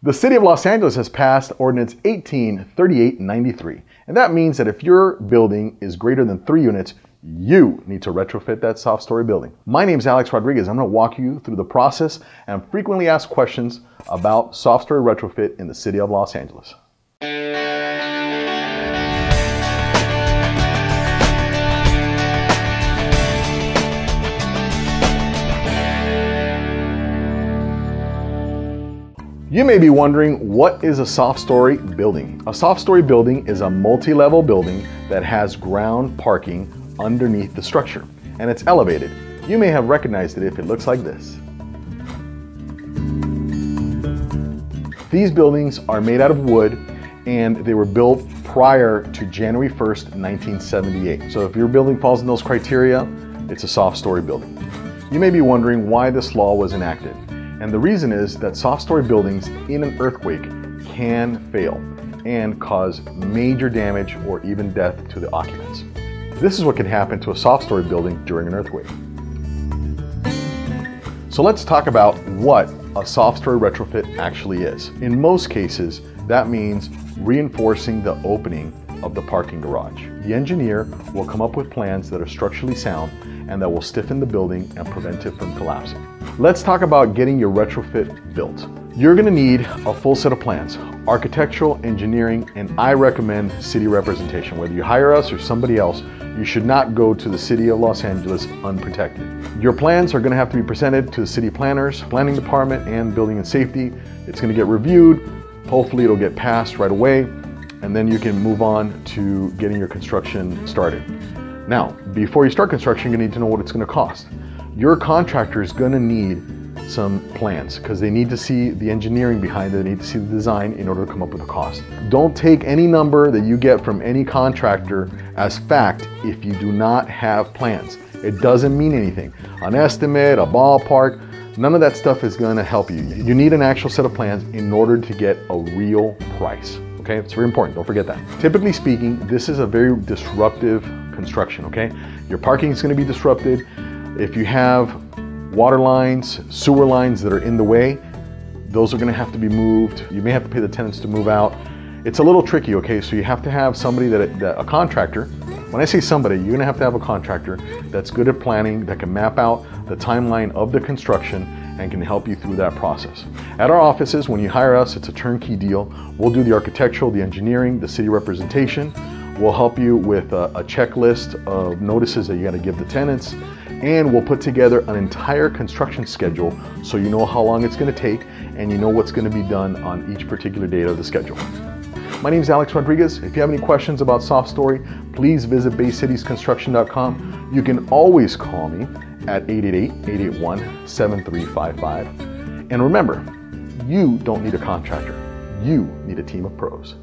The City of Los Angeles has passed Ordinance 183893, and that means that if your building is greater than three units, you need to retrofit that soft story building. My name is Alex Rodriguez. I'm going to walk you through the process and frequently asked questions about soft story retrofit in the City of Los Angeles. You may be wondering, what is a soft story building? A soft story building is a multi-level building that has ground parking underneath the structure, and it's elevated. You may have recognized it if it looks like this. These buildings are made out of wood and they were built prior to January 1st, 1978. So if your building falls in those criteria, it's a soft story building. You may be wondering why this law was enacted. And the reason is that soft story buildings in an earthquake can fail and cause major damage or even death to the occupants. This is what can happen to a soft story building during an earthquake. So let's talk about what a soft story retrofit actually is. In most cases, that means reinforcing the opening of the parking garage. The engineer will come up with plans that are structurally sound and that will stiffen the building and prevent it from collapsing. Let's talk about getting your retrofit built. You're gonna need a full set of plans, architectural, engineering, and I recommend city representation. Whether you hire us or somebody else, you should not go to the city of Los Angeles unprotected. Your plans are gonna have to be presented to the city planners, planning department, and building and safety. It's gonna get reviewed. Hopefully it'll get passed right away, and then you can move on to getting your construction started. Now, before you start construction, you need to know what it's gonna cost. Your contractor is gonna need some plans because they need to see the engineering behind it, they need to see the design in order to come up with a cost. Don't take any number that you get from any contractor as fact if you do not have plans. It doesn't mean anything. An estimate, a ballpark, none of that stuff is gonna help you. You need an actual set of plans in order to get a real price. Okay, it's very important, don't forget that. Typically speaking, this is a very disruptive construction, okay? Your parking is gonna be disrupted. If you have water lines, sewer lines that are in the way, those are gonna have to be moved. You may have to pay the tenants to move out. It's a little tricky, okay? So you have to have somebody that, that a contractor, when I say somebody, you're gonna have to have a contractor that's good at planning, that can map out the timeline of the construction and can help you through that process. At our offices, when you hire us, it's a turnkey deal. We'll do the architectural, the engineering, the city representation, We'll help you with a, a checklist of notices that you got to give the tenants, and we'll put together an entire construction schedule so you know how long it's to take and you know what's to be done on each particular date of the schedule. My name is Alex Rodriguez. If you have any questions about Soft Story, please visit BayCitiesConstruction.com. You can always call me at 888-881-7355. And remember, you don't need a contractor. You need a team of pros.